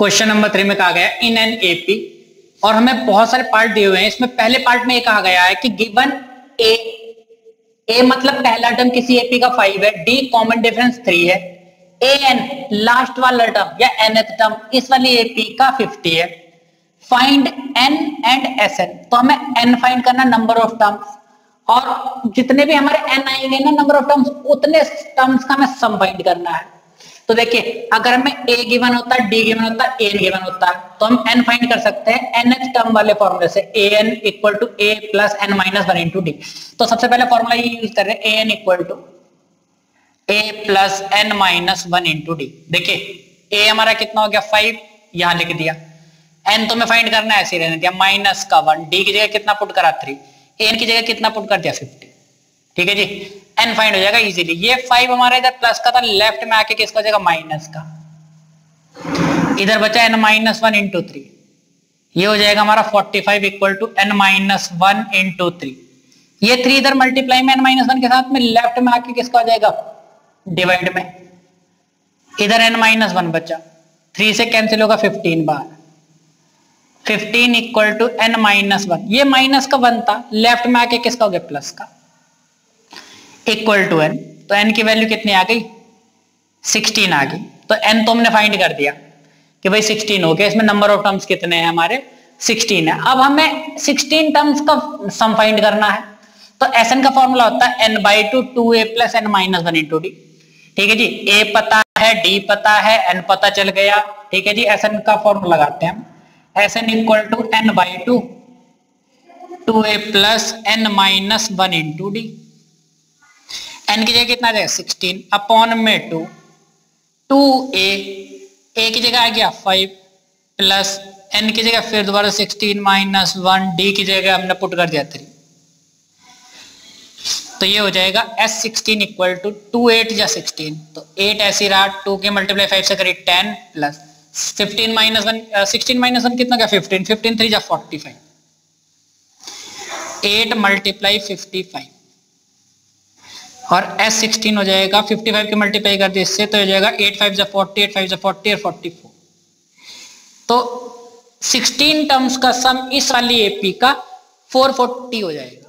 Question number three में कहा गया इन एन एपी और हमें बहुत सारे पार्ट दिए हुए हैं। इसमें पहले पार्ट में ये कहा गया है कि गिवन ए ए मतलब पहला टर्म किसी एपी का फाइव है। डी कॉमन डिफरेंस थ्री है। ए एन लास्ट वाला टर्म या एन टर्म इस वाली एपी का फिफ्टी है। Find n and S n तो हमें एन फाइंड करना नंबर ऑफ़ टर्म्स और जितने भी हमारे एन आएँगे ना नंबर ऑफ़ टर्म्स उतने टर्म्स का हमें सम फाइंड करना है। तो देखिए, अगर हमें ए गिवन होता है डी गिवन होता है ए गिवन होता है तो हम एन फाइंड कर सकते हैं। एन एच टर्म वाले फॉर्मूले से a n equal to a plus n minus one into d तो सबसे पहले फॉर्मूला ये यूज़ कर रहे हैं a n equal to a plus n minus one into d देखिए ए हमारा कितना हो गया? फाइव यहाँ लिख दिया। एन तो मैं फाइंड करना है, ऐसे रहने दिया। माइनस का वन डी की जगह कितना पुट करा? थ्री एन की जगह कितना पुट कर दिया? फिफ्टी ठीक है जी? एन फाइंड हो जाएगा इजीली ये फाइव हमारा इधर प्लस का था लेफ़्ट में आके किसका जाएगा? माइनस का. इधर बचा n minus one into three ये हो जाएगा हमारा forty five equal to n minus one into three ये थ्री इधर मल्टीप्लाई में एन माइनस वन के साथ में लेफ़्ट में आके किसका हो जाएगा? डिवाइड में. इधर एन माइनस वन बचा. थ्री से कैंसिल होगा fifteen bar. Fifteen equal to n minus one ये माइनस का वन था लेफ़्ट में आके किसका हो गया? प्लस का. इक्वल टू एन तो एन की वैल्यू कितनी आ गई? 16 आ गई. तो एन तो हमने फाइंड कर दिया कि भाई 16 हो गया। इसमें नंबर ऑफ़ टर्म्स कितने हैं हमारे? 16 है। अब हमें 16 टर्म्स का सम फाइंड करना है। तो एस एन का फॉर्मूला होता है n by two two a plus n minus one into d ठीक है जी? ए पता है डी पता है एन पता चल गया। ठीक है जी? एस एन का फॉर्मूला लगाते हैं हम। S n equal to n by two two a plus n minus one into d n की जगह कितना जाएगा? सिक्सटीन अपॉन में टू टू ए ए की जगह आ गया फाइव प्लस एन की जगह फिर दोबारा सिक्सटीन माइनस वन डी की जगह हमने पुट कर दिया थ्री तो ये हो जाएगा S sixteen equal to two eight या सिक्सटीन तो एट ऐसी रहा टू के मल्टीप्लाई फाइव से करी ten plus fifteen minus one sixteen minus one कितना क्या फिफ्टीन फिफ्टीन थ्री जा forty five eight multiply fifty five और एस सिक्सटीन हो जाएगा फिफ्टी फाइव के मल्टीप्लाई कर दिए इससे तो हो जाएगा एट फाइव जो फोर्टी एट फाइव जो फोर्टी और फोर्टी फोर तो सिक्सटीन टर्म्स का सम इस वाली एपी का फोर फोर्टी हो जाएगा।